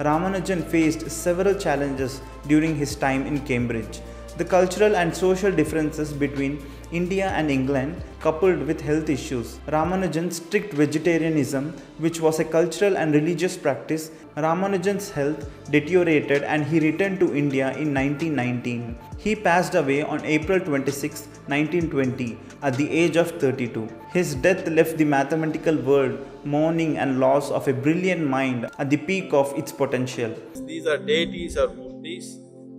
Ramanujan faced several challenges during his time in Cambridge. The cultural and social differences between India and England, coupled with health issues, Ramanujan's strict vegetarianism, which was a cultural and religious practice, Ramanujan's health deteriorated and he returned to India in 1919. He passed away on April 26, 1920, at the age of 32. His death left the mathematical world mourning and loss of a brilliant mind at the peak of its potential. These are deities or murtis,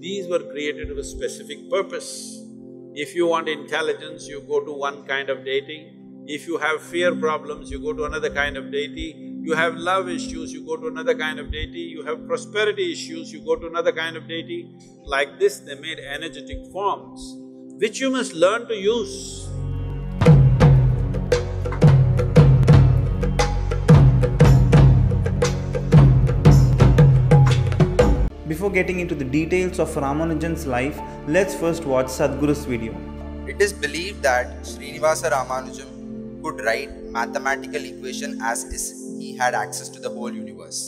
these were created with specific purpose. If you want intelligence, you go to one kind of deity. If you have fear problems, you go to another kind of deity. You have love issues, you go to another kind of deity. You have prosperity issues, you go to another kind of deity. Like this, they made energetic forms, which you must learn to use. Getting into the details of Ramanujan's life, let's first watch Sadhguru's video. It is believed that Srinivasa Ramanujan could write mathematical equation as if he had access to the whole universe.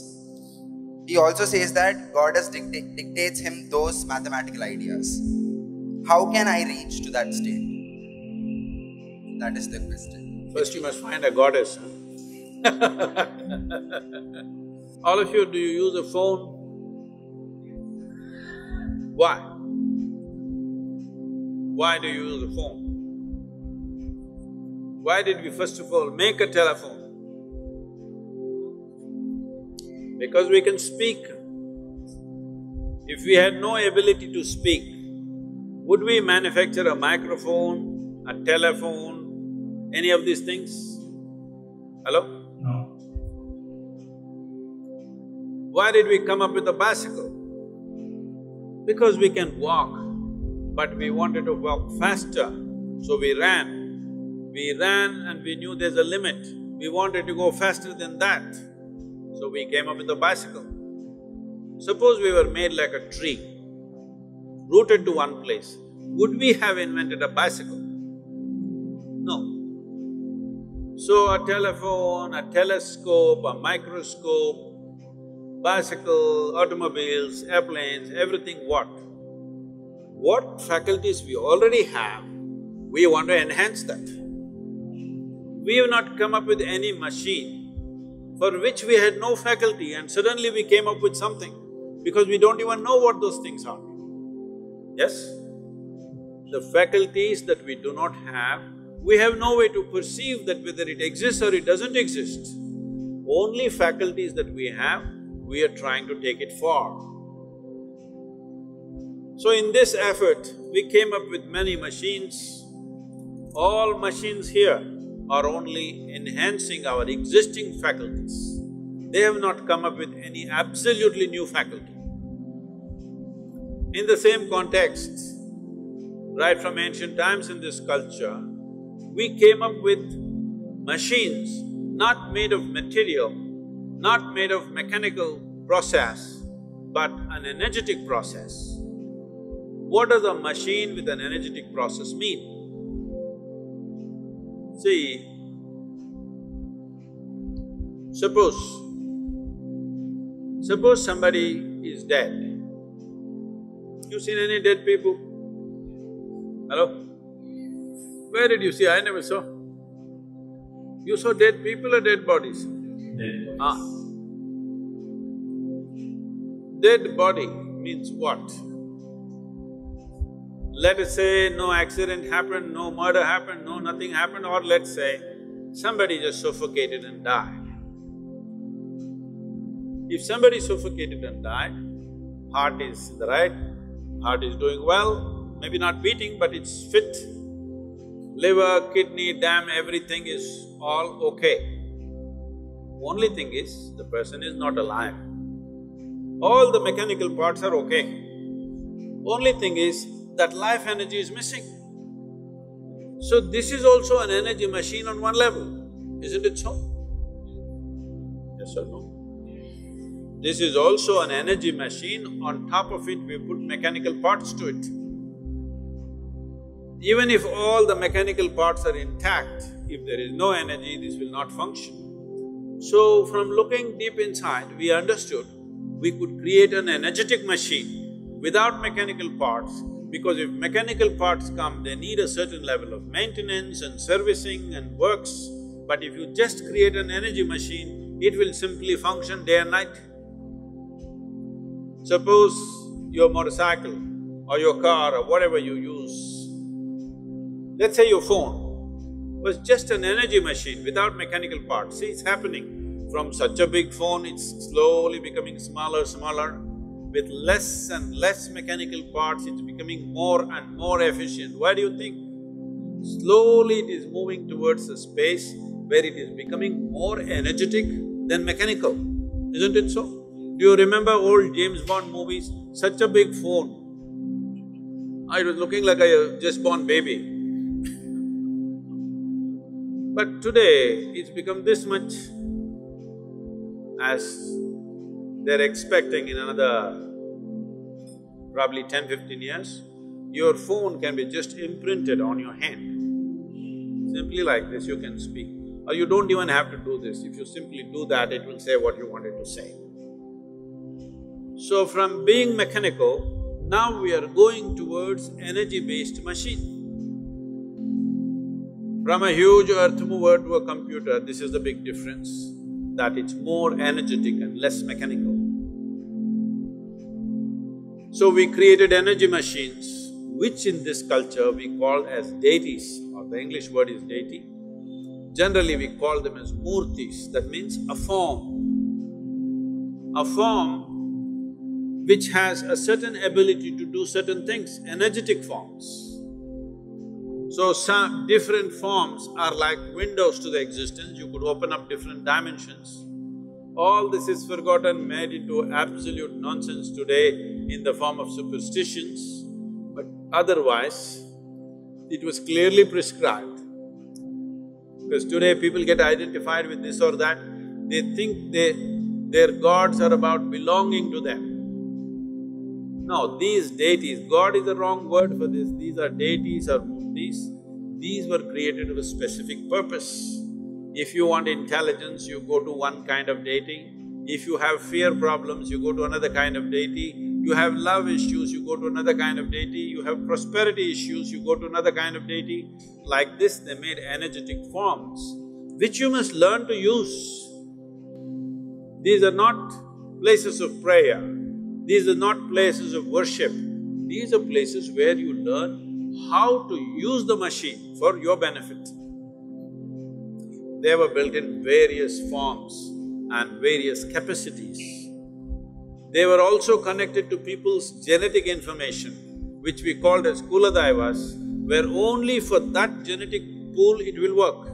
He also says that Goddess dict- dictates him those mathematical ideas. How can I reach to that state? That is the question. First you must find a goddess. All of you, do you use a phone? Why? Why do you use a phone? Why did we first of all make a telephone? Because we can speak. If we had no ability to speak, would we manufacture a microphone, a telephone, any of these things? Hello? No. Why did we come up with a bicycle? Because we can walk, but we wanted to walk faster, so we ran. We ran and we knew there's a limit. We wanted to go faster than that, so we came up with a bicycle. Suppose we were made like a tree, rooted to one place, would we have invented a bicycle? No. So a telephone, a telescope, a microscope, bicycle, automobiles, airplanes, everything what? What faculties we already have, we want to enhance that. We have not come up with any machine for which we had no faculty and suddenly we came up with something because we don't even know what those things are. Yes? The faculties that we do not have, we have no way to perceive that whether it exists or it doesn't exist. Only faculties that we have, we are trying to take it far. So in this effort, we came up with many machines. All machines here are only enhancing our existing faculties. They have not come up with any absolutely new faculty. In the same context, right from ancient times in this culture, we came up with machines not made of material, not made of mechanical process, but an energetic process. What does a machine with an energetic process mean? See, suppose, suppose somebody is dead. You seen any dead people? Hello? Where did you see? I never saw. You saw dead people or dead bodies? Dead Ah. Dead body means what? Let us say no accident happened, no murder happened, no nothing happened, or let's say somebody just suffocated and died. If somebody suffocated and died, heart is in the right, heart is doing well, maybe not beating but it's fit. Liver, kidney, dam, everything is all okay. Only thing is, the person is not alive. All the mechanical parts are okay. Only thing is, that life energy is missing. So this is also an energy machine on one level, isn't it so? Yes or no? This is also an energy machine, on top of it we put mechanical parts to it. Even if all the mechanical parts are intact, if there is no energy, this will not function. So from looking deep inside, we understood we could create an energetic machine without mechanical parts because if mechanical parts come, they need a certain level of maintenance and servicing and works. But if you just create an energy machine, it will simply function day and night. Suppose your motorcycle or your car or whatever you use, let's say your phone was just an energy machine without mechanical parts. See, it's happening. From such a big phone, it's slowly becoming smaller, smaller. With less and less mechanical parts, it's becoming more and more efficient. Why do you think? Slowly it is moving towards a space where it is becoming more energetic than mechanical. Isn't it so? Do you remember old James Bond movies? Such a big phone. I was looking like a just born baby. But today, it's become this much as they're expecting in another probably 10, 15 years, your phone can be just imprinted on your hand. Simply like this, you can speak. Or you don't even have to do this. If you simply do that, it will say what you wanted to say. So from being mechanical, now we are going towards energy-based machine. From a huge earth mover to a computer, this is the big difference, that it's more energetic and less mechanical. So we created energy machines, which in this culture we call as deities, or the English word is deity. Generally we call them as murtis, that means a form. A form which has a certain ability to do certain things, energetic forms. So some different forms are like windows to the existence, you could open up different dimensions. All this is forgotten, made into absolute nonsense today in the form of superstitions, but otherwise, it was clearly prescribed. Because today people get identified with this or that, they think they… their gods are about belonging to them. No, these deities, God is the wrong word for this, these are deities or murtis, these were created with a specific purpose. If you want intelligence, you go to one kind of deity. If you have fear problems, you go to another kind of deity. You have love issues, you go to another kind of deity. You have prosperity issues, you go to another kind of deity. Like this, they made energetic forms, which you must learn to use. These are not places of prayer, these are not places of worship. These are places where you learn how to use the machine for your benefit. They were built in various forms and various capacities. They were also connected to people's genetic information, which we called as Kuladaivas, where only for that genetic pool it will work.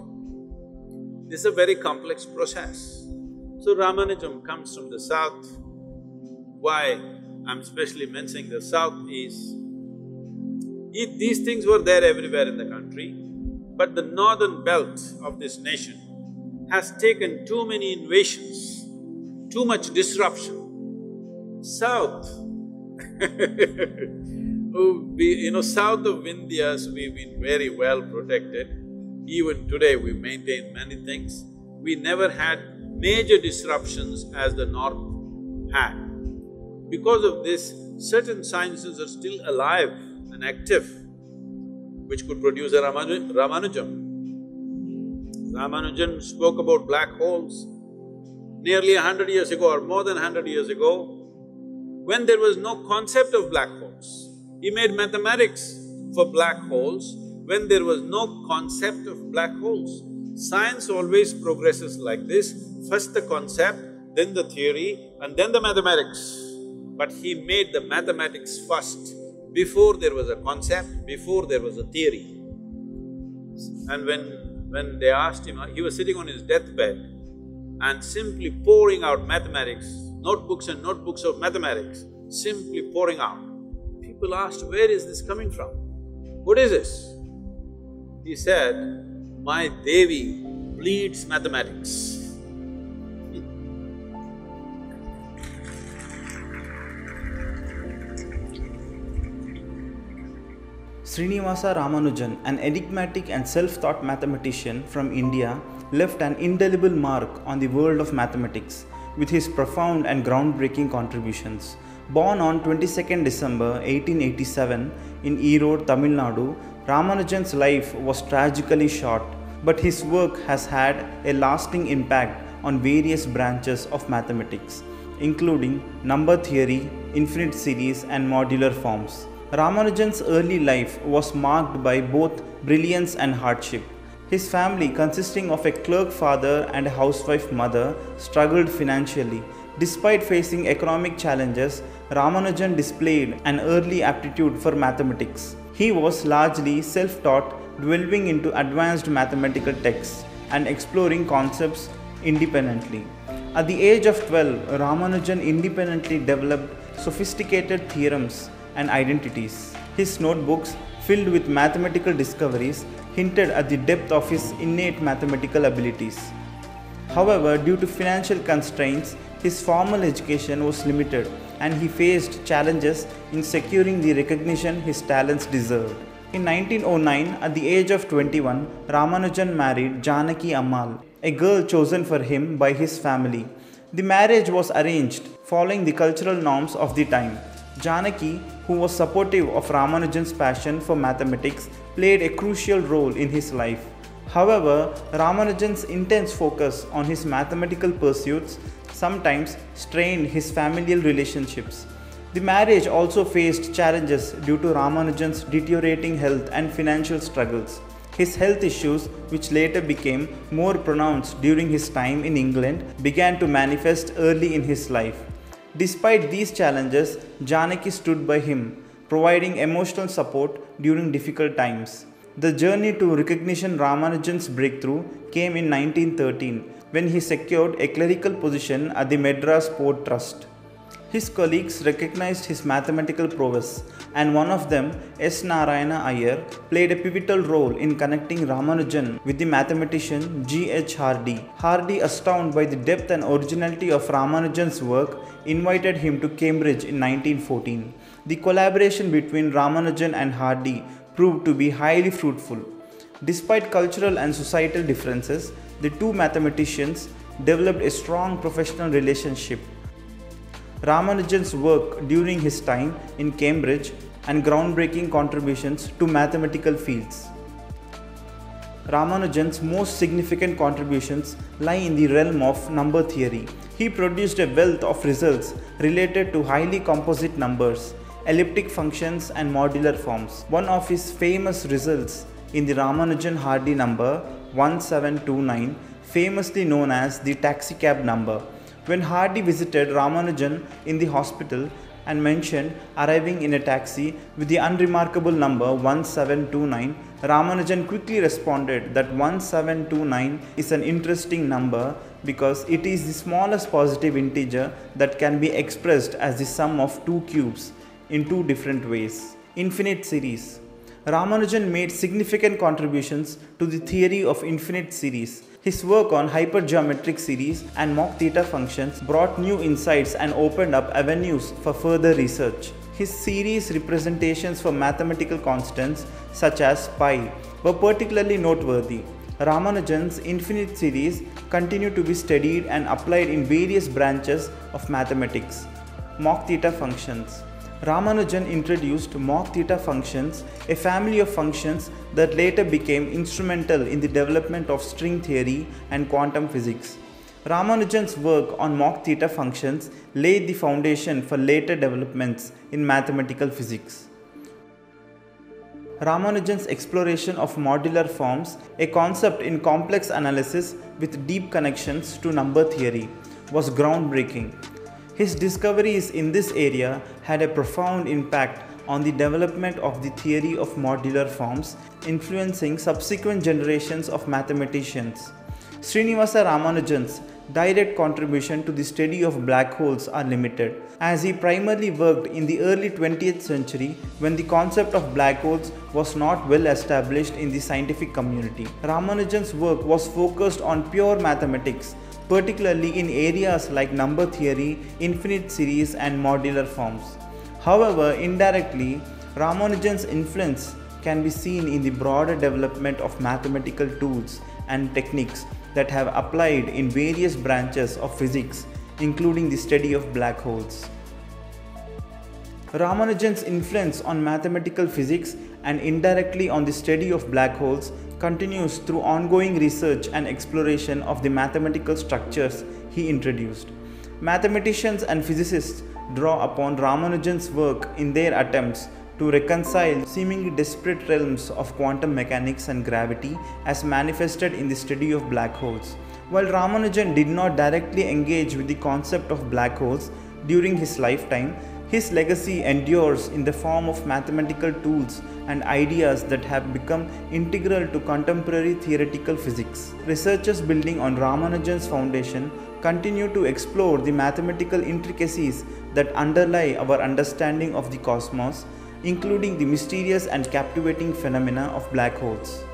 This is a very complex process. So Ramanujam comes from the south. Why I'm specially mentioning the south is, if these things were there everywhere in the country, but the northern belt of this nation has taken too many invasions, too much disruption. South oh, we, you know, south of Vindhyas, we've been very well protected. Even today, we maintain many things. We never had major disruptions as the north had. Because of this, certain sciences are still alive and active which could produce a Ramanu Ramanujam. Ramanujan spoke about black holes nearly a hundred years ago or more than a hundred years ago, when there was no concept of black holes. He made mathematics for black holes when there was no concept of black holes. Science always progresses like this, first the concept, then the theory and then the mathematics. But he made the mathematics first before there was a concept, before there was a theory. And when… when they asked him, he was sitting on his deathbed and simply pouring out mathematics, notebooks and notebooks of mathematics, simply pouring out. People asked, where is this coming from? What is this? He said, my Devi bleeds mathematics. Srinivasa Ramanujan, an enigmatic and self-taught mathematician from India, left an indelible mark on the world of mathematics. with his profound and groundbreaking contributions. Born on 22nd December 1887 in Erode, Tamil Nadu, Ramanujan's life was tragically short, but his work has had a lasting impact on various branches of mathematics, including number theory, infinite series, and modular forms. Ramanujan's early life was marked by both brilliance and hardship. His family, consisting of a clerk father and a housewife mother, struggled financially. Despite facing economic challenges, Ramanujan displayed an early aptitude for mathematics. He was largely self taught, delving into advanced mathematical texts and exploring concepts independently. At the age of 12, Ramanujan independently developed sophisticated theorems and identities. His notebooks, filled with mathematical discoveries, hinted at the depth of his innate mathematical abilities. However, due to financial constraints, his formal education was limited and he faced challenges in securing the recognition his talents deserved. In 1909, at the age of 21, Ramanujan married Janaki Ammal, a girl chosen for him by his family. The marriage was arranged following the cultural norms of the time. Janaki, who was supportive of Ramanujan's passion for mathematics, played a crucial role in his life. However, Ramanujan's intense focus on his mathematical pursuits sometimes strained his familial relationships. The marriage also faced challenges due to Ramanujan's deteriorating health and financial struggles. His health issues, which later became more pronounced during his time in England, began to manifest early in his life. Despite these challenges, Janaki stood by him, providing emotional support during difficult times. The journey to recognition Ramanujan's breakthrough came in 1913 when he secured a clerical position at the Madras Port Trust. His colleagues recognized his mathematical prowess, and one of them, S. Narayana Iyer, played a pivotal role in connecting Ramanujan with the mathematician G. H. Hardy. Hardy, astounded by the depth and originality of Ramanujan's work, invited him to Cambridge in 1914. The collaboration between Ramanujan and Hardy proved to be highly fruitful. Despite cultural and societal differences, the two mathematicians developed a strong professional relationship. Ramanujan's work during his time in Cambridge and groundbreaking contributions to mathematical fields. Ramanujan's most significant contributions lie in the realm of number theory. He produced a wealth of results related to highly composite numbers, elliptic functions, and modular forms. One of his famous results in the Ramanujan Hardy number 1729, famously known as the taxicab number. When Hardy visited Ramanujan in the hospital and mentioned arriving in a taxi with the unremarkable number 1729, Ramanujan quickly responded that 1729 is an interesting number because it is the smallest positive integer that can be expressed as the sum of two cubes in two different ways. Infinite series. Ramanujan made significant contributions to the theory of infinite series. His work on hypergeometric series and mock theta functions brought new insights and opened up avenues for further research. His series representations for mathematical constants such as pi were particularly noteworthy. Ramanujan's infinite series continue to be studied and applied in various branches of mathematics. Mock theta functions. Ramanujan introduced mock theta functions, a family of functions that later became instrumental in the development of string theory and quantum physics. Ramanujan's work on mock theta functions laid the foundation for later developments in mathematical physics. Ramanujan's exploration of modular forms, a concept in complex analysis with deep connections to number theory, was groundbreaking. His discoveries in this area had a profound impact on the development of the theory of modular forms, influencing subsequent generations of mathematicians. Srinivasa Ramanujan's direct contribution to the study of black holes are limited, as he primarily worked in the early 20th century when the concept of black holes was not well established in the scientific community. Ramanujan's work was focused on pure mathematics, particularly in areas like number theory, infinite series, and modular forms. However, indirectly, Ramanujan's influence can be seen in the broader development of mathematical tools and techniques that have applied in various branches of physics, including the study of black holes. Ramanujan's influence on mathematical physics and indirectly on the study of black holes continues through ongoing research and exploration of the mathematical structures he introduced. Mathematicians and physicists draw upon Ramanujan's work in their attempts to reconcile seemingly disparate realms of quantum mechanics and gravity as manifested in the study of black holes. While Ramanujan did not directly engage with the concept of black holes during his lifetime, his legacy endures in the form of mathematical tools and ideas that have become integral to contemporary theoretical physics. Researchers building on Ramanujan's foundation continue to explore the mathematical intricacies that underlie our understanding of the cosmos, including the mysterious and captivating phenomena of black holes.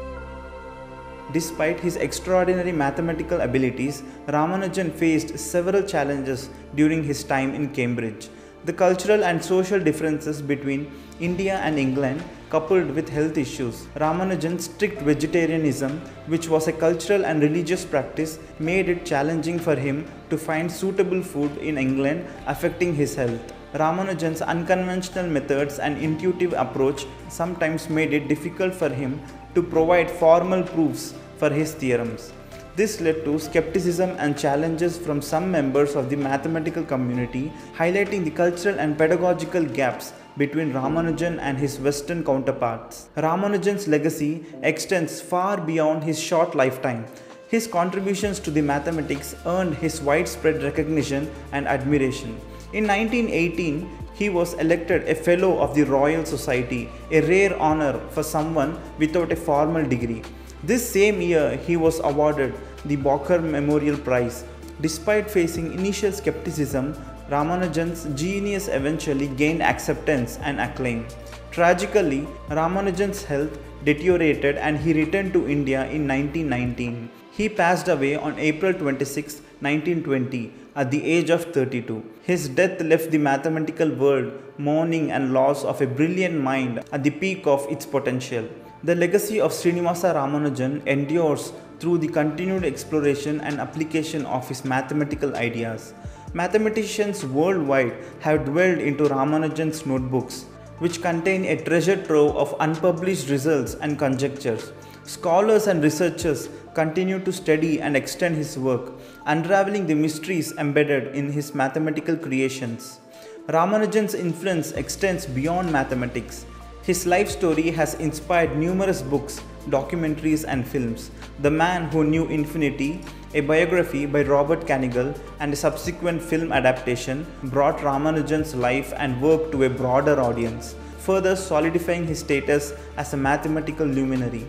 Despite his extraordinary mathematical abilities, Ramanujan faced several challenges during his time in Cambridge. The cultural and social differences between India and England, coupled with health issues, Ramanujan's strict vegetarianism, which was a cultural and religious practice, made it challenging for him to find suitable food in England, affecting his health. Ramanujan's unconventional methods and intuitive approach sometimes made it difficult for him to provide formal proofs for his theorems. This led to skepticism and challenges from some members of the mathematical community, highlighting the cultural and pedagogical gaps between Ramanujan and his Western counterparts. Ramanujan's legacy extends far beyond his short lifetime. His contributions to the mathematics earned his widespread recognition and admiration. In 1918, he was elected a Fellow of the Royal Society, a rare honor for someone without a formal degree. This same year, he was awarded the Bôcher Memorial Prize. Despite facing initial skepticism, Ramanujan's genius eventually gained acceptance and acclaim. Tragically, Ramanujan's health deteriorated and he returned to India in 1919. He passed away on April 26, 1920, at the age of 32. His death left the mathematical world mourning and loss of a brilliant mind at the peak of its potential. The legacy of Srinivasa Ramanujan endures through the continued exploration and application of his mathematical ideas. Mathematicians worldwide have dwelled into Ramanujan's notebooks, which contain a treasure trove of unpublished results and conjectures. Scholars and researchers continue to study and extend his work, unraveling the mysteries embedded in his mathematical creations. Ramanujan's influence extends beyond mathematics. His life story has inspired numerous books, documentaries, and films. The Man Who Knew Infinity, a biography by Robert Kanigel, and a subsequent film adaptation brought Ramanujan's life and work to a broader audience, further solidifying his status as a mathematical luminary.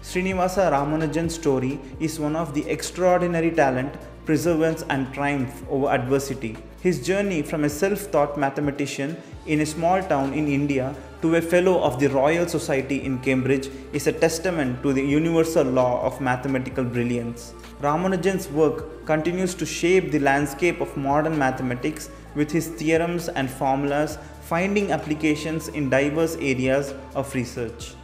Srinivasa Ramanujan's story is one of the extraordinary talent, perseverance, and triumph over adversity. His journey from a self taught mathematician in a small town in India to a fellow of the Royal Society in Cambridge is a testament to the universal law of mathematical brilliance. Ramanujan's work continues to shape the landscape of modern mathematics with his theorems and formulas finding applications in diverse areas of research.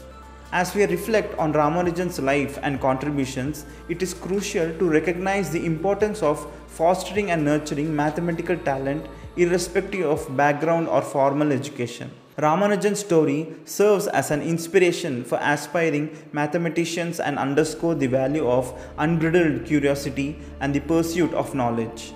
As we reflect on Ramanujan's life and contributions, it is crucial to recognize the importance of fostering and nurturing mathematical talent irrespective of background or formal education. Ramanujan's story serves as an inspiration for aspiring mathematicians and underscore the value of unbridled curiosity and the pursuit of knowledge.